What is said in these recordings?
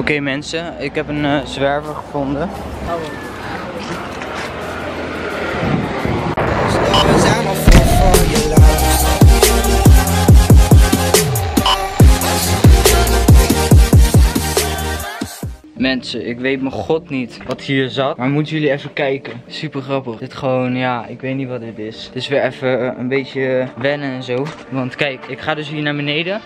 Oké mensen, ik heb een uh, zwerver gevonden. Mensen, ik weet mijn god niet wat hier zat. Maar moeten jullie even kijken. Super grappig. Dit gewoon, ja, ik weet niet wat dit is. Dus weer even uh, een beetje wennen en zo. Want kijk, ik ga dus hier naar beneden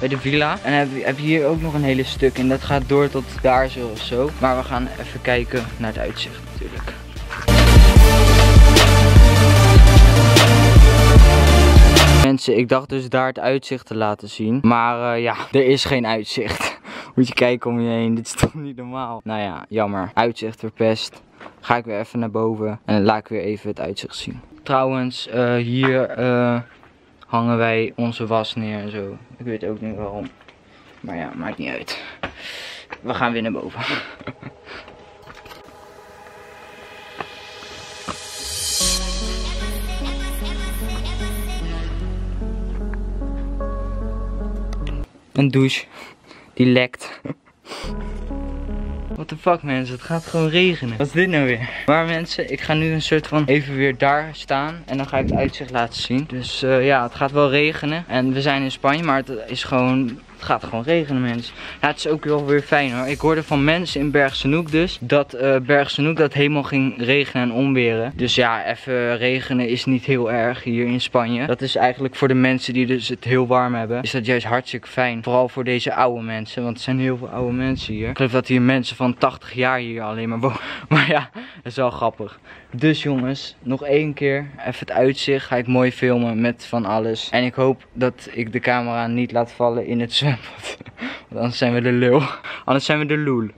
bij de villa. En heb, heb je hier ook nog een hele stuk. En dat gaat door tot daar zo of zo. Maar we gaan even kijken naar het uitzicht natuurlijk. Mensen, ik dacht dus daar het uitzicht te laten zien. Maar uh, ja, er is geen uitzicht. Moet je kijken om je heen. Dit is toch niet normaal. Nou ja, jammer. Uitzicht verpest. Ga ik weer even naar boven. En laat ik weer even het uitzicht zien. Trouwens, uh, hier uh, hangen wij onze was neer en zo. Ik weet ook niet waarom. Maar ja, maakt niet uit. We gaan weer naar boven. Een douche. Die lekt. The fuck mensen, het gaat gewoon regenen. Wat is dit nou weer? Maar mensen, ik ga nu een soort van even weer daar staan. En dan ga ik het uitzicht laten zien. Dus uh, ja, het gaat wel regenen. En we zijn in Spanje, maar het is gewoon het gaat gewoon regenen mensen. Ja, het is ook wel weer fijn hoor. Ik hoorde van mensen in Bergsenoek dus. Dat uh, Bergsenoek dat helemaal ging regenen en onweren. Dus ja, even regenen is niet heel erg hier in Spanje. Dat is eigenlijk voor de mensen die dus het heel warm hebben. Is dat juist hartstikke fijn. Vooral voor deze oude mensen. Want er zijn heel veel oude mensen hier. Ik geloof dat hier mensen van 80 jaar hier alleen maar wonen. Maar ja, dat is wel grappig. Dus jongens, nog één keer. Even het uitzicht. Ga ik mooi filmen met van alles. En ik hoop dat ik de camera niet laat vallen in het zwembad. Want anders zijn we de lul. Anders zijn we de loel.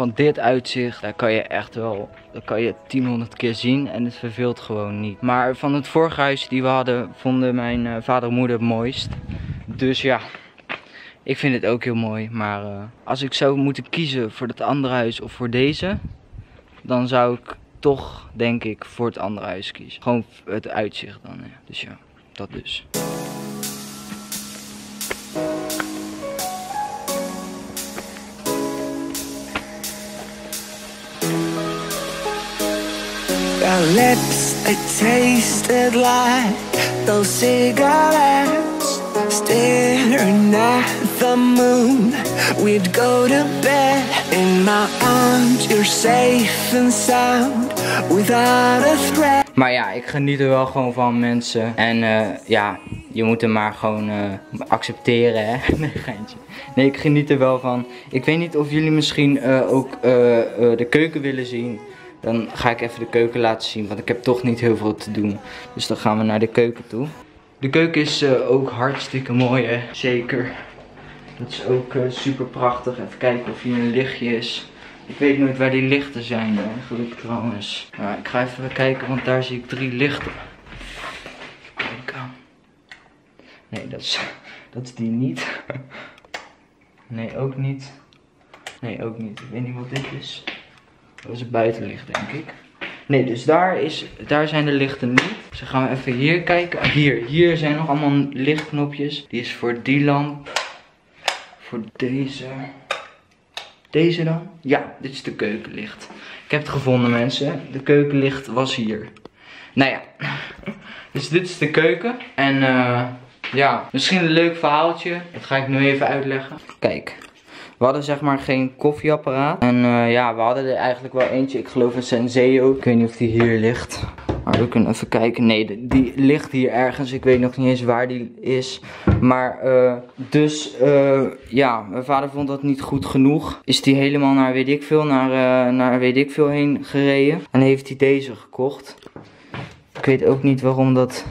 van dit uitzicht, daar kan je echt wel, dat kan je 1000 keer zien en het verveelt gewoon niet. Maar van het vorige huis die we hadden, vonden mijn uh, vader en moeder het mooist. Dus ja, ik vind het ook heel mooi. Maar uh, als ik zou moeten kiezen voor dat andere huis of voor deze, dan zou ik toch, denk ik, voor het andere huis kiezen. Gewoon het uitzicht dan, ja. Dus ja, dat dus. Our lips, they tasted like those cigarettes moon. We'd go to bed in my arms You're safe and sound without a threat. Maar ja, ik geniet er wel gewoon van mensen. En uh, ja, je moet hem maar gewoon uh, accepteren hè. Nee, geintje. Nee, ik geniet er wel van. Ik weet niet of jullie misschien uh, ook de keuken willen zien. Dan ga ik even de keuken laten zien, want ik heb toch niet heel veel te doen. Dus dan gaan we naar de keuken toe. De keuken is ook hartstikke mooi hè, zeker. Dat is ook uh, super prachtig. Even kijken of hier een lichtje is. Ik weet nooit waar die lichten zijn eigenlijk trouwens. Maar ik ga even kijken, want daar zie ik drie lichten. Kijk aan. Nee, dat is, dat is die niet. Nee, ook niet. Nee, ook niet. Ik weet niet wat dit is. Dat is het buitenlicht, denk ik. Nee, dus daar, is, daar zijn de lichten niet. Dus dan gaan we even hier kijken. Hier, hier zijn nog allemaal lichtknopjes. Die is voor die lamp. Voor deze. Deze dan? Ja, dit is de keukenlicht. Ik heb het gevonden mensen. De keukenlicht was hier. Nou ja. Dus dit is de keuken. En uh, ja, misschien een leuk verhaaltje. Dat ga ik nu even uitleggen. Kijk, we hadden zeg maar geen koffieapparaat. En uh, ja, we hadden er eigenlijk wel eentje. Ik geloof een Senseo. Ik weet niet of die hier ligt. Maar we kunnen even kijken. Nee, die ligt hier ergens. Ik weet nog niet eens waar die is. Maar uh, dus uh, ja, mijn vader vond dat niet goed genoeg. Is die helemaal naar weet ik veel, naar, naar weet ik veel heen gereden. En heeft hij deze gekocht. Ik weet ook niet waarom dat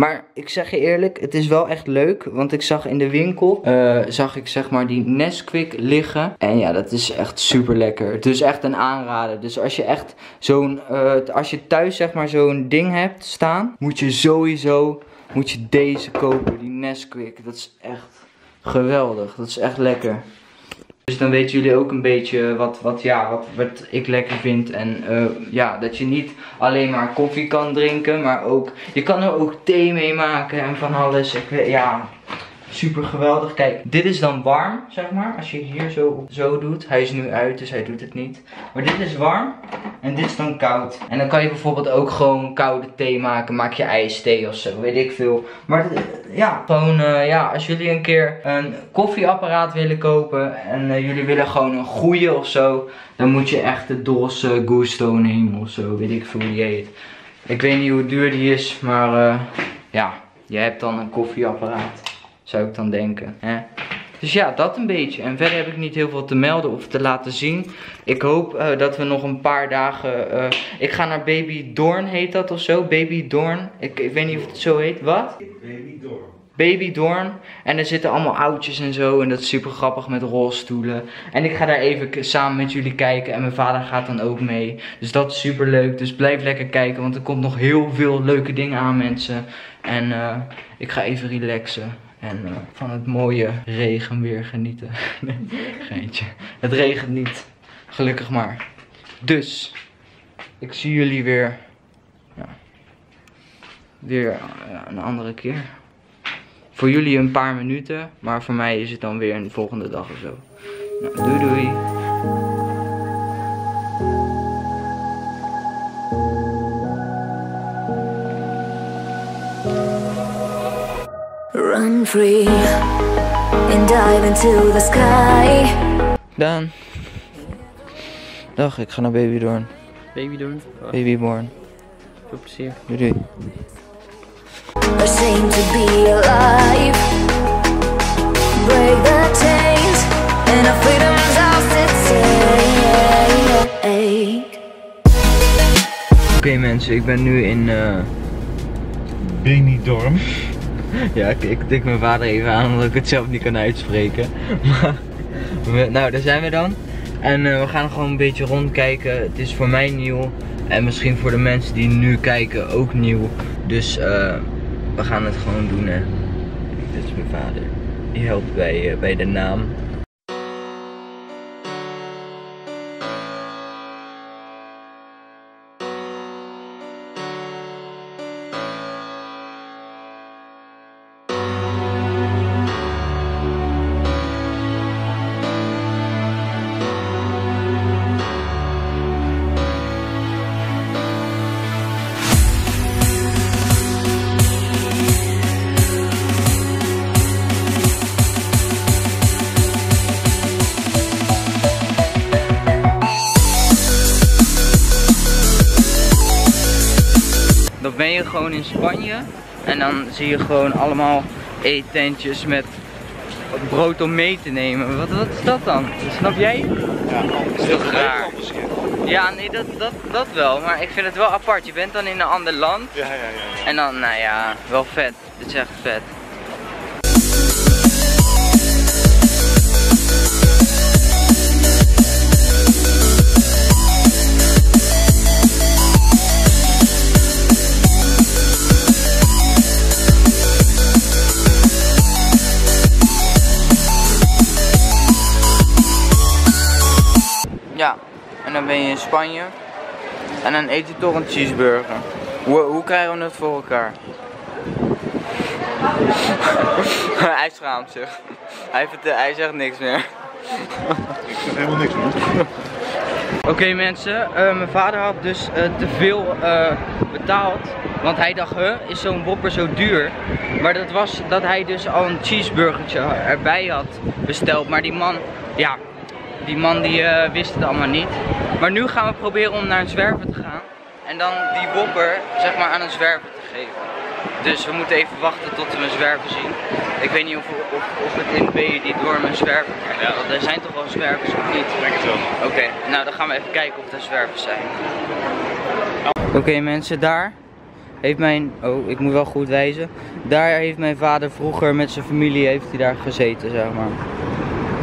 maar ik zeg je eerlijk, het is wel echt leuk. Want ik zag in de winkel, uh, zag ik zeg maar die Nesquik liggen. En ja, dat is echt super lekker. Dus echt een aanrader. Dus als je echt zo'n, uh, als je thuis zeg maar zo'n ding hebt staan, moet je sowieso, moet je deze kopen. Die Nesquik. Dat is echt geweldig. Dat is echt lekker. Dus dan weten jullie ook een beetje wat, wat, ja, wat, wat ik lekker vind. En uh, ja, dat je niet alleen maar koffie kan drinken, maar ook, je kan er ook thee mee maken en van alles. Ik, ja, super geweldig. Kijk, dit is dan warm, zeg maar. Als je hier zo, zo doet. Hij is nu uit, dus hij doet het niet. Maar dit is warm en dit is dan koud. En dan kan je bijvoorbeeld ook gewoon koude thee maken. Maak je ijsthee of zo, weet ik veel. Maar ja, gewoon uh, ja, als jullie een keer een koffieapparaat willen kopen. En uh, jullie willen gewoon een goede of zo. Dan moet je echt de uh, Gusto nemen of zo. Weet ik veel hoe die heet. Ik weet niet hoe duur die is, maar ja, je hebt dan een koffieapparaat zou ik dan denken. Hè? Dus ja, dat een beetje. En verder heb ik niet heel veel te melden of te laten zien. Ik hoop uh, dat we nog een paar dagen... Uh, ik ga naar Baby Dorn, heet dat of zo? Baby Dorn. Ik, ik weet niet of het zo heet. Wat? Baby Dorn. Baby Dorn. En er zitten allemaal oudjes en zo. En dat is super grappig met rolstoelen. En ik ga daar even samen met jullie kijken. En mijn vader gaat dan ook mee. Dus dat is super leuk. Dus blijf lekker kijken. Want er komt nog heel veel leuke dingen aan mensen. En uh, ik ga even relaxen. En uh, van het mooie regenweer genieten. geintje. Het regent niet. Gelukkig maar. Dus, ik zie jullie weer. Ja, weer ja, een andere keer. Voor jullie een paar minuten. Maar voor mij is het dan weer een volgende dag of zo. Nou, doei doei. Run free and dive into the sky. Daan. Dag, ik ga naar Babydorn. Babydorn? Oh. Babyborn. Veel plezier. Doei doei. Ashamed to be alive. Break the chains and our freedom's. Oké okay, mensen, ik ben nu in uh... Benidorm. Ja, ik, ik tik mijn vader even aan omdat ik het zelf niet kan uitspreken. Maar, nou, daar zijn we dan. En uh, we gaan gewoon een beetje rondkijken. Het is voor mij nieuw. En misschien voor de mensen die nu kijken ook nieuw. Dus uh, we gaan het gewoon doen hè. Dit is mijn vader. Die helpt bij, uh, bij de naam. Je gewoon in Spanje en dan zie je gewoon allemaal eetentjes met brood om mee te nemen. Wat, wat is dat dan? Snap jij? Ja, dat is toch raar? Ja, nee, dat, dat, dat wel. Maar ik vind het wel apart. Je bent dan in een ander land. Ja, ja, ja. En dan, nou ja, wel vet. Dit is echt vet. Spanje. En dan eet je toch een cheeseburger. Hoe, hoe krijgen we het voor elkaar? hij schaamt zich. Hij, vertel, hij zegt niks meer. Ik zeg helemaal niks meer. Oké okay, mensen, uh, mijn vader had dus uh, te veel uh, betaald. Want hij dacht, huh, is zo'n wopper zo duur? Maar dat was dat hij dus al een cheeseburgertje erbij had besteld. Maar die man, ja, die man die uh, wist het allemaal niet. Maar nu gaan we proberen om naar een zwerver te gaan. En dan die wopper zeg maar aan een zwerver te geven. Dus we moeten even wachten tot we een zwerver zien. Ik weet niet of, of, of het in B die door een zwerver krijgt. Ja. Want er zijn toch wel zwervers of niet? Ik denk het wel. Oké, okay, nou dan gaan we even kijken of er zwervers zijn. Oké okay, mensen, daar heeft mijn... Oh, ik moet wel goed wijzen. Daar heeft mijn vader vroeger met zijn familie heeft hij daar gezeten, zeg maar.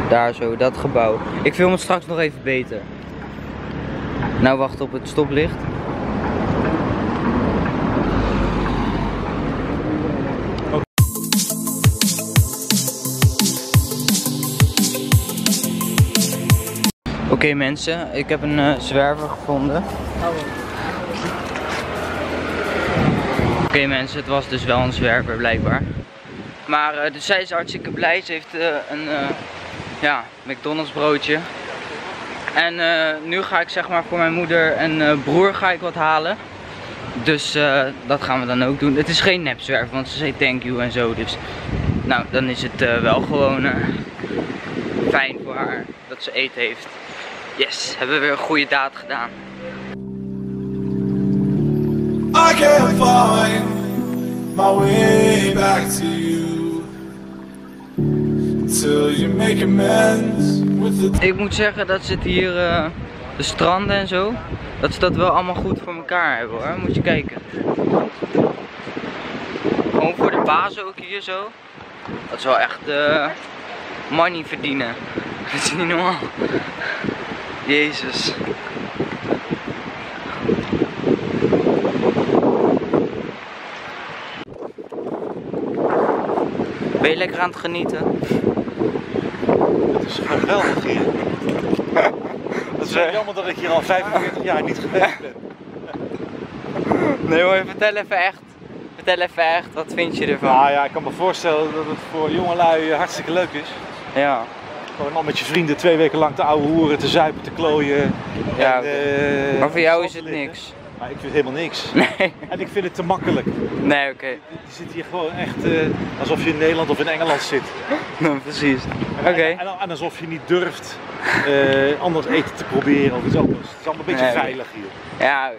Daar zo, dat gebouw. Ik film het straks nog even beter. Nou wacht op het stoplicht. Oké mensen, ik heb een eh, zwerver gevonden. Oké mensen, het was dus wel een zwerver blijkbaar. Maar eh, dus zij is hartstikke blij. Ze heeft eh, een ja, McDonald's broodje. En eh, nu ga ik zeg maar voor mijn moeder en eh, broer ga ik wat halen. Dus eh, dat gaan we dan ook doen. Het is geen nepzwerver, want ze zei thank you en zo. Dus nou, dan is het wel gewoon fijn voor haar dat ze eten heeft. Yes, hebben we weer een goede daad gedaan. I can't find my way back to Ik moet zeggen dat ze het hier, eh, de stranden en zo, dat ze dat wel allemaal goed voor elkaar hebben hoor. Moet je kijken. Gewoon voor de bazen ook hier zo. Dat is wel echt eh, money verdienen. Dat is niet normaal. Jezus. Ben je lekker aan het genieten? Het is geweldig hier. Het is wel jammer dat ik hier al 45 jaar niet geweest ben. Nee hoor, vertel even echt. Vertel even echt, wat vind je ervan? Nou ja, ik kan me voorstellen dat het voor jongelui eh, hartstikke leuk is. Ja, Gewoon al met je vrienden twee weken lang te ouwe hoeren, te zuipen, te klooien. Ja, en, eh, maar voor jou is het liggen. niks. Maar ik vind helemaal niks. Nee, En ik vind het te makkelijk. nee oké. Je zit hier gewoon echt eh, alsof je in Nederland of in Engeland zit. Precies. En- Oké. En, en alsof je niet durft eh, anders eten te proberen of iets anders. Het is allemaal een beetje Nee, veilig hier. Ja,